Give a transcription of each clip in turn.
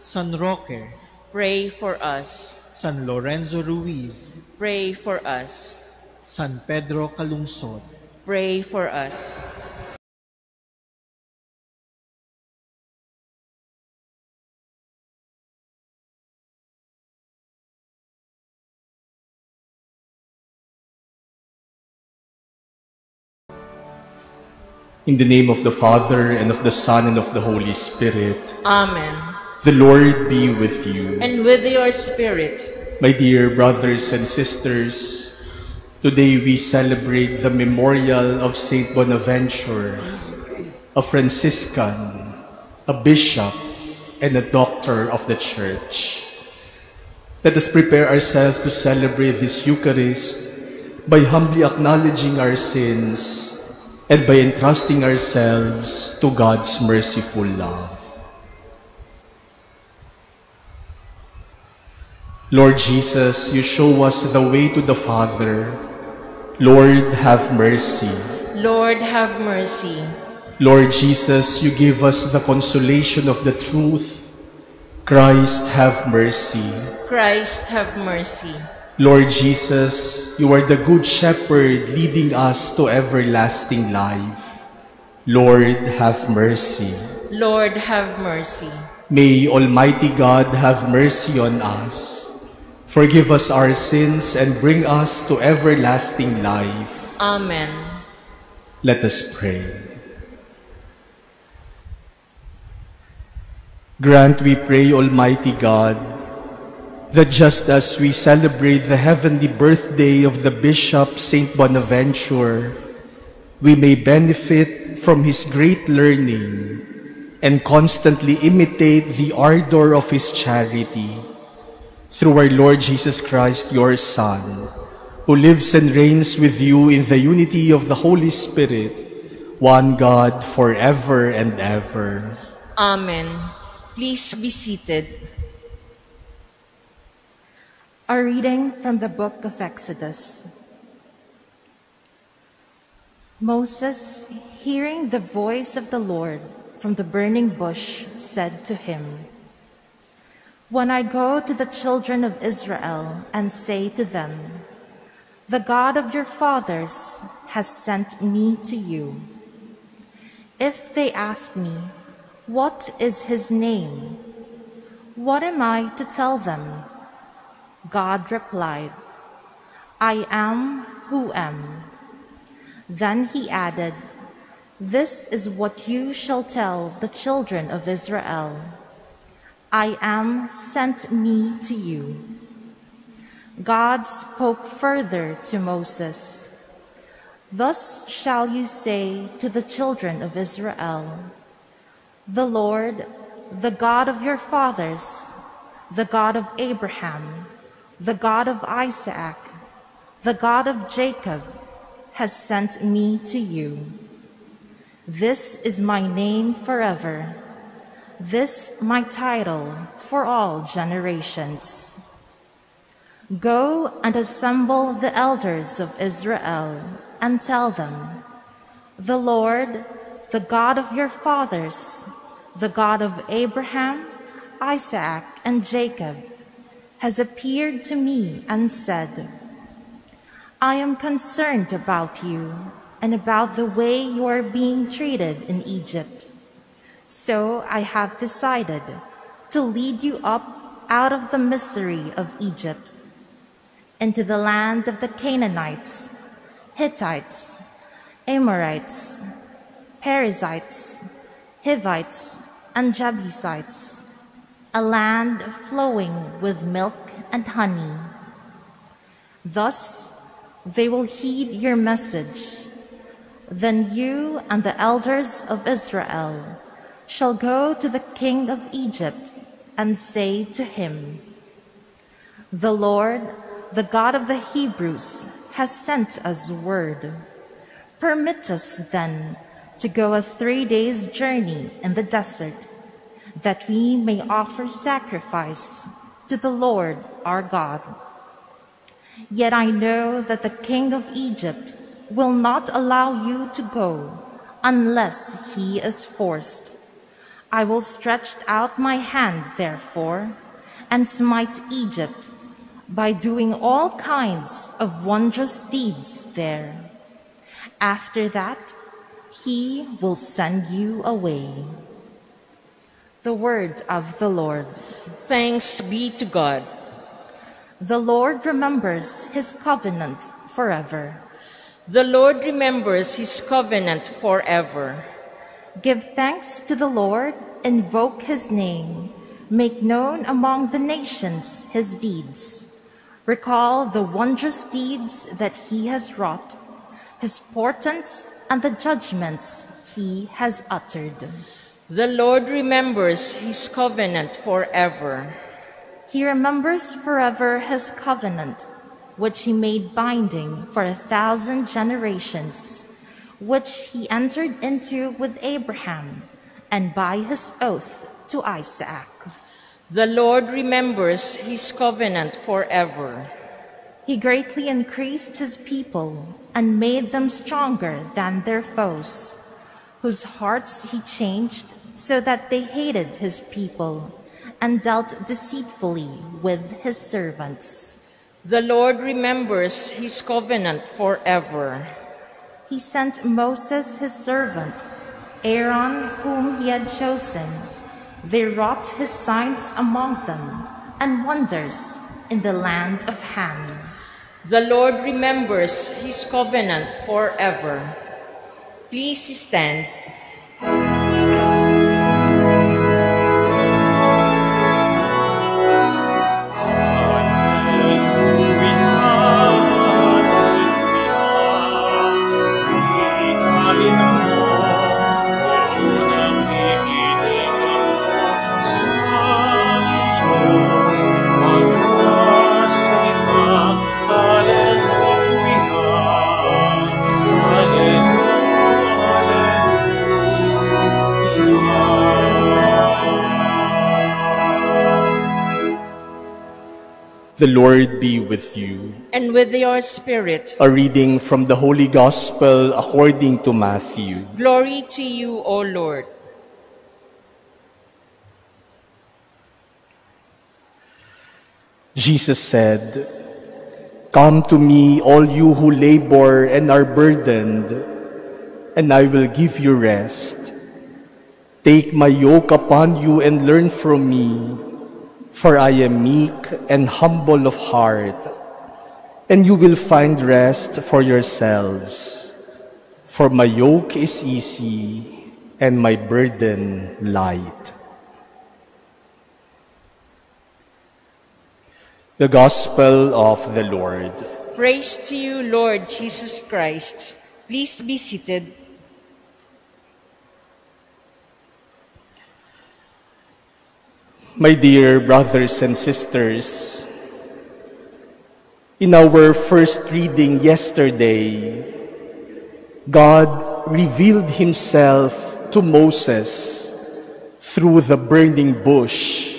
San Roque, Pray for us. San Lorenzo Ruiz, Pray for us. San Pedro Calungsod, Pray for us. In the name of the Father, and of the Son, and of the Holy Spirit, Amen. The Lord be with you. And with your spirit, My dear brothers and sisters, today we celebrate the memorial of Saint Bonaventure, a Franciscan, a bishop, and a doctor of the Church. Let us prepare ourselves to celebrate this Eucharist by humbly acknowledging our sins and by entrusting ourselves to God's merciful love. Lord Jesus, you show us the way to the Father. Lord, have mercy. Lord have mercy. Lord Jesus, you give us the consolation of the truth. Christ, have mercy. Christ have mercy. Lord Jesus, you are the good shepherd leading us to everlasting life. Lord, have mercy. Lord have mercy. May Almighty God have mercy on us. Forgive us our sins and bring us to everlasting life. Amen. Let us pray. Grant, we pray, Almighty God, that just as we celebrate the heavenly birthday of the Bishop Saint Bonaventure, we may benefit from his great learning and constantly imitate the ardor of his charity. Through our Lord Jesus Christ, your Son, who lives and reigns with you in the unity of the Holy Spirit, one God forever and ever. Amen. Please be seated. A reading from the book of Exodus. Moses, hearing the voice of the Lord from the burning bush, said to him, When I go to the children of Israel and say to them, The God of your fathers has sent me to you. If they ask me, What is his name? What am I to tell them? God replied, I am who am. Then he added, This is what you shall tell the children of Israel I am sent me to you. God spoke further to Moses Thus shall you say to the children of Israel The Lord, the God of your fathers, the God of Abraham, the God of Isaac, the God of Jacob, has sent me to you. This is my name forever, this my title for all generations. Go and assemble the elders of Israel and tell them, The Lord, the God of your fathers, the God of Abraham, Isaac, and Jacob, has appeared to me and said, I am concerned about you and about the way you are being treated in Egypt. So I have decided to lead you up out of the misery of Egypt into the land of the Canaanites, Hittites, Amorites, Perizzites, Hivites, and Jebusites, a land flowing with milk and honey. Thus they will heed your message. Then you and the elders of Israel shall go to the king of Egypt and say to him, The Lord, the God of the Hebrews, has sent us word. Permit us then to go a three days' journey in the desert, that we may offer sacrifice to the Lord our God. Yet I know that the king of Egypt will not allow you to go unless he is forced. I will stretch out my hand, therefore, and smite Egypt by doing all kinds of wondrous deeds there. After that, he will send you away. The word of the Lord. Thanks be to God. The Lord remembers his covenant forever. The Lord remembers his covenant forever. Give thanks to the Lord, invoke his name, make known among the nations his deeds. Recall the wondrous deeds that he has wrought, his portents and the judgments he has uttered. The Lord remembers his covenant forever. He remembers forever his covenant, which he made binding for a thousand generations, which he entered into with Abraham, and by his oath to Isaac. The Lord remembers his covenant forever. He greatly increased his people and made them stronger than their foes, whose hearts he changed so that they hated his people and dealt deceitfully with his servants. The Lord remembers his covenant forever. He sent Moses his servant, Aaron, whom he had chosen. They wrought his signs among them and wonders in the land of Ham. The Lord remembers his covenant forever. Please stand. The Lord be with you. And with your spirit, A reading from the Holy Gospel according to Matthew. glory to you, O Lord. Jesus said, Come to me, all you who labor and are burdened, and I will give you rest. Take my yoke upon you and learn from me, for I am meek and humble of heart, and you will find rest for yourselves. For my yoke is easy and my burden light. The Gospel of the Lord. Praise to you, Lord Jesus Christ. Please be seated. My dear brothers and sisters, in our first reading yesterday, God revealed himself to Moses through the burning bush.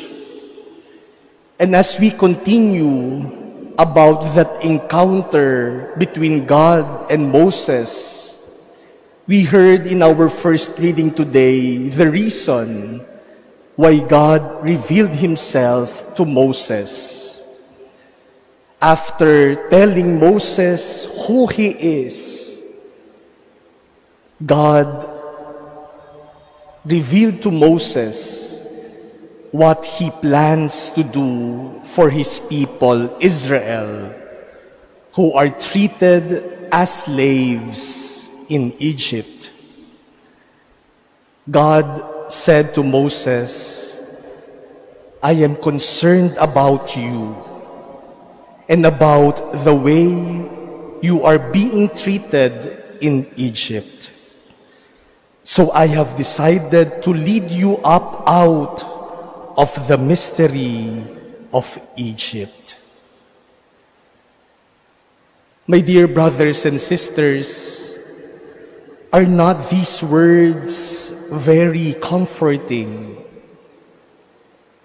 And as we continue about that encounter between God and Moses, we heard in our first reading today the reason why God revealed himself to Moses. After telling Moses who he is, God revealed to Moses what he plans to do for his people, Israel, who are treated as slaves in Egypt. God said to Moses, I am concerned about you and about the way you are being treated in Egypt. So I have decided to lead you up out of the mystery of Egypt. My dear brothers and sisters, are not these words very comforting?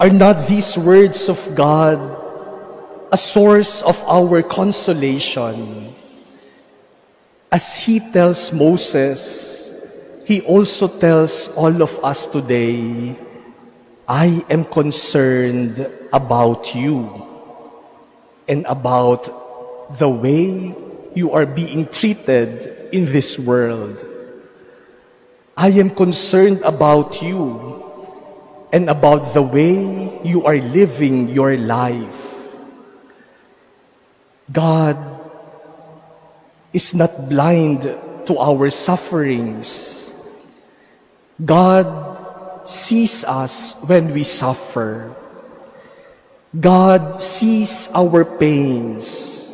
Are not these words of God a source of our consolation? As He tells Moses, He also tells all of us today, I am concerned about you and about the way you are being treated in this world. I am concerned about you and about the way you are living your life. God is not blind to our sufferings. God sees us when we suffer. God sees our pains.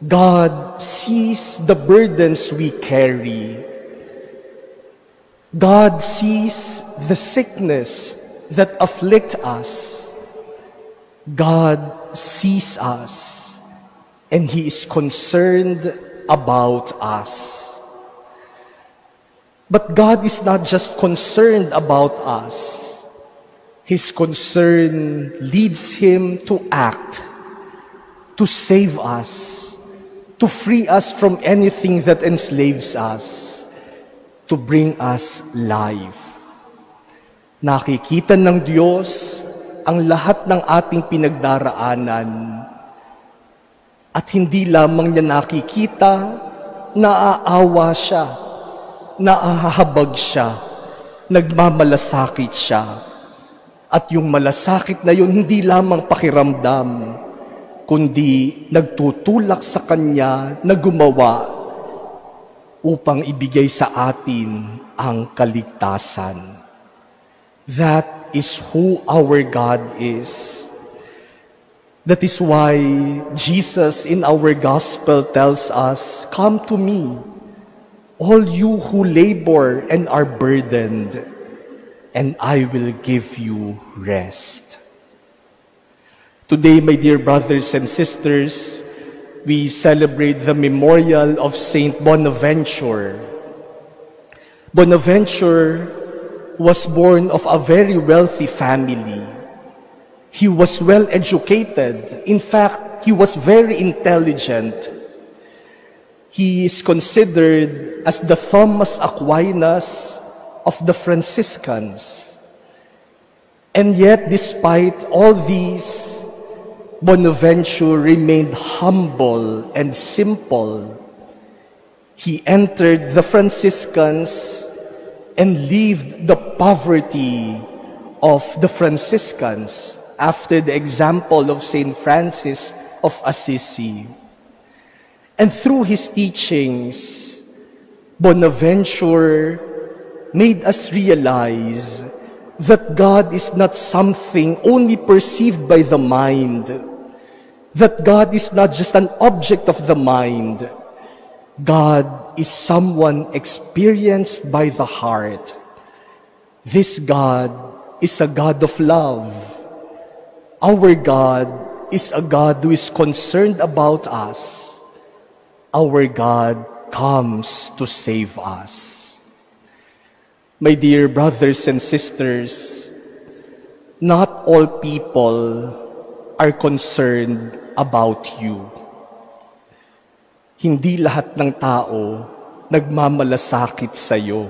God sees the burdens we carry. God sees the sickness that afflict us. God sees us and He is concerned about us. But God is not just concerned about us. His concern leads Him to act, to save us, to free us from anything that enslaves us, to bring us life. Nakikita ng Diyos ang lahat ng ating pinagdaraanan at hindi lamang niya nakikita, naaawa siya, naahabag siya, nagmamalasakit siya. At yung malasakit na yun, hindi lamang pakiramdam, kundi nagtutulak sa Kanya na gumawa upang ibigay sa atin ang kaligtasan. That is who our God is. That is why Jesus in our gospel tells us, Come to me, all you who labor and are burdened, and I will give you rest. Today, my dear brothers and sisters, we celebrate the memorial of Saint Bonaventure. Bonaventure was born of a very wealthy family. He was well educated. In fact, he was very intelligent. He is considered as the Thomas Aquinas of the Franciscans. And yet, despite all these, Bonaventure remained humble and simple. He entered the Franciscans and lived the poverty of the Franciscans after the example of St. Francis of Assisi. And through his teachings, Bonaventure made us realize that God is not something only perceived by the mind, that God is not just an object of the mind. God is someone experienced by the heart. This God is a God of love. Our God is a God who is concerned about us. Our God comes to save us. My dear brothers and sisters, not all people are concerned about you. Hindi lahat ng tao nagmamalasakit sa iyo.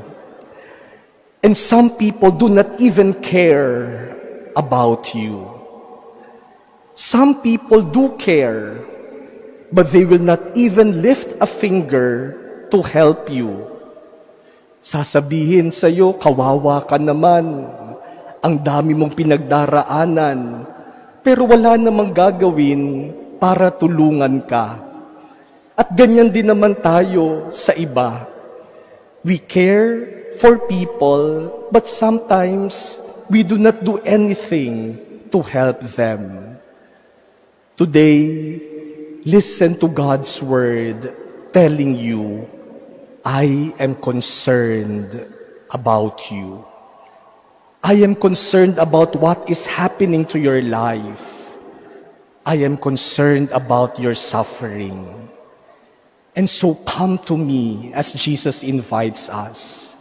And some people do not even care about you. Some people do care, but they will not even lift a finger to help you. Sasabihin sa iyo, kawawa ka naman, ang dami mong pinagdaraanan, pero wala namang gagawin para tulungan ka. At ganyan din naman tayo sa iba. We care for people, but sometimes we do not do anything to help them. Today, listen to God's word telling you, I am concerned about you. I am concerned about what is happening to your life. I am concerned about your suffering. And so come to me as Jesus invites us.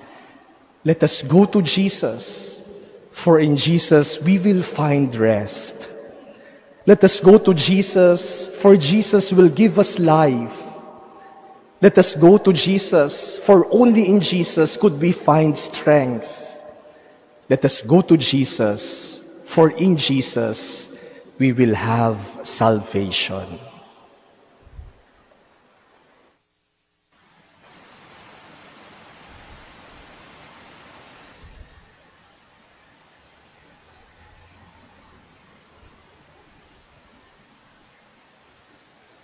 Let us go to Jesus, for in Jesus we will find rest. Let us go to Jesus, for Jesus will give us life. Let us go to Jesus, for only in Jesus could we find strength. Let us go to Jesus, for in Jesus we will have salvation.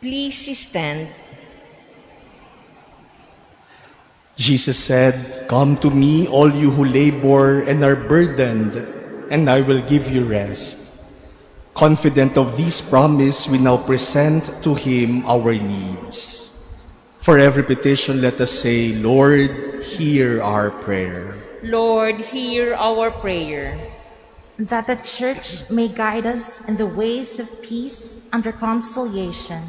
Please stand. Jesus said, Come to me, all you who labor and are burdened, and I will give you rest. Confident of this promise, we now present to Him our needs. For every petition, let us say, Lord, hear our prayer. Lord, hear our prayer. that the church may guide us in the ways of peace and reconciliation.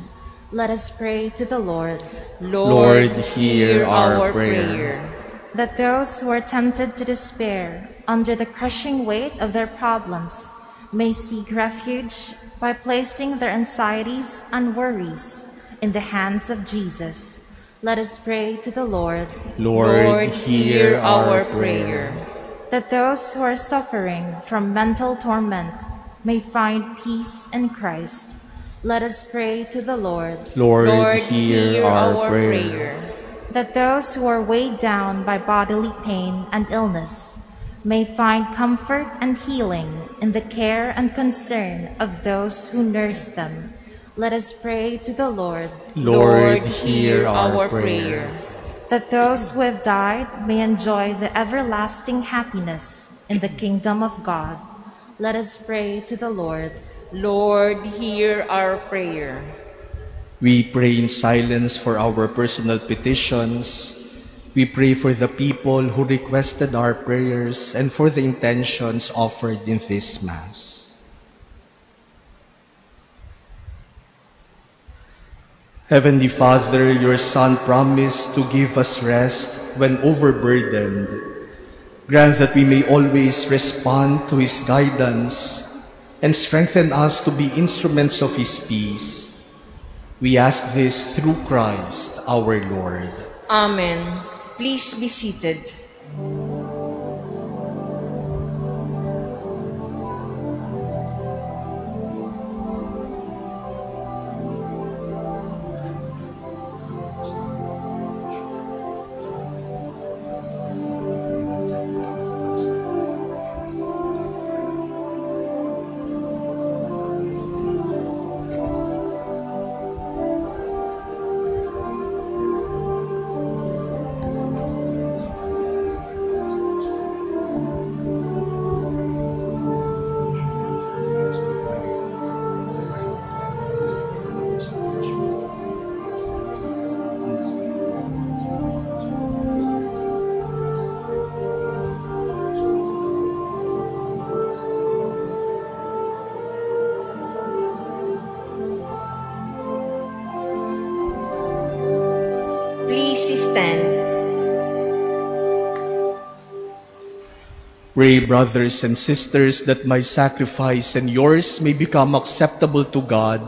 Let us pray to the Lord Lord, hear our prayer. that those who are tempted to despair under the crushing weight of their problems may seek refuge by placing their anxieties and worries in the hands of Jesus. Let us pray to the Lord Lord, hear our prayer. that those who are suffering from mental torment may find peace in Christ. Let us pray to the Lord Lord, Lord, hear our prayer. that those who are weighed down by bodily pain and illness may find comfort and healing in the care and concern of those who nurse them. Let us pray to the Lord Lord, hear our prayer. that those who have died may enjoy the everlasting happiness in the kingdom of God. Let us pray to the Lord Lord, hear our prayer. We pray in silence for our personal petitions. We pray for the people who requested our prayers and for the intentions offered in this Mass. Heavenly Father, your Son promised to give us rest when overburdened. Grant that we may always respond to His guidance and strengthen us to be instruments of His peace. We ask this through Christ our Lord. Amen. Please be seated. Stand. Pray, brothers and sisters, that my sacrifice and yours may become acceptable to God,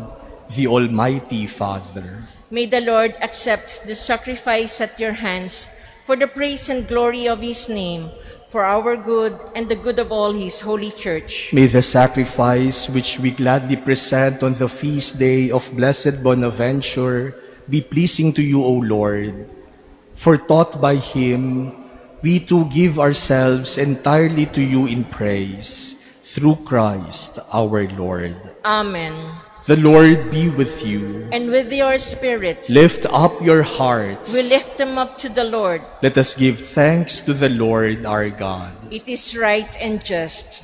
the Almighty Father. May the Lord accept the sacrifice at your hands for the praise and glory of his name, for our good and the good of all his holy church. May the sacrifice which we gladly present on the feast day of Blessed Bonaventure be pleasing to you, O Lord. For taught by him, we too give ourselves entirely to you in praise, through Christ our Lord. Amen. The Lord be with you. And with your spirit, Lift up your hearts. we lift them up to the Lord. Let us give thanks to the Lord our God. It is right and just.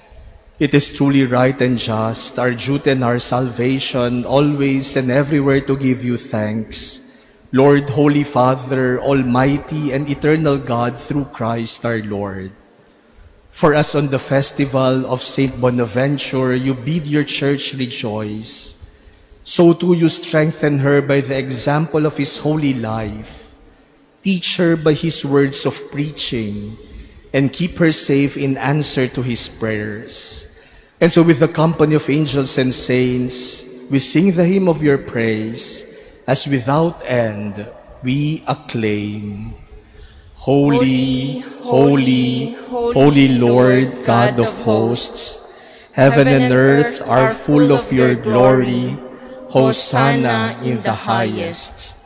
It is truly right and just, our duty and our salvation, always and everywhere to give you thanks. Lord, Holy Father, Almighty and eternal God, through Christ our Lord. For us on the festival of Saint Bonaventure, you bid your church rejoice. So too you strengthen her by the example of his holy life. Teach her by his words of preaching, and keep her safe in answer to his prayers. And so with the company of angels and saints, we sing the hymn of your praise, as without end we acclaim. Holy, holy, holy Lord God of hosts, heaven and earth are full of your glory. Hosanna in the highest.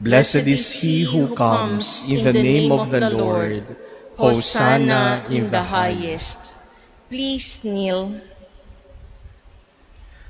Blessed is he who comes in the name of the Lord. Hosanna in the highest. Please kneel.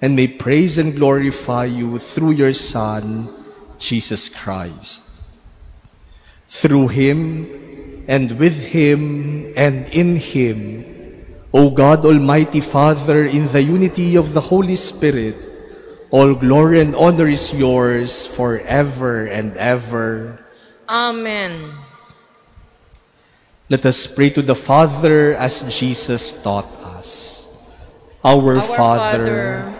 and may praise and glorify you through your Son, Jesus Christ. Through him, and with him, and in him, O God Almighty Father, in the unity of the Holy Spirit, all glory and honor is yours forever and ever. Amen. Let us pray to the Father as Jesus taught us. Our, Our Father,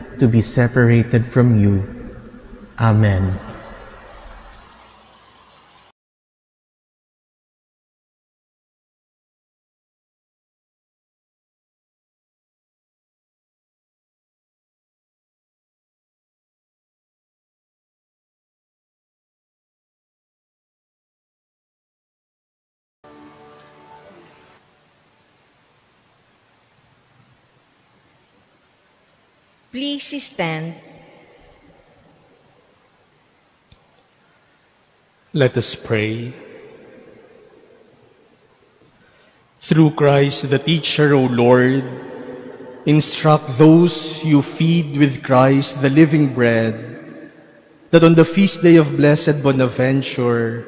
to be separated from you. Amen. Please stand. Let us pray. Through Christ the teacher, O Lord, instruct those you feed with Christ the living bread, that on the feast day of blessed Bonaventure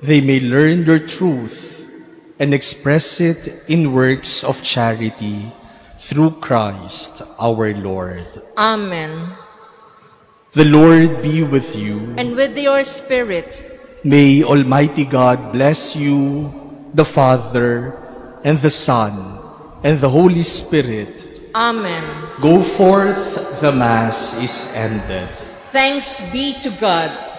they may learn your truth and express it in works of charity through Christ our Lord. Amen. The Lord be with you. And with your spirit, May Almighty God bless you, the Father, and the Son, and the Holy Spirit. Amen. Go forth, the Mass is ended. Thanks be to God.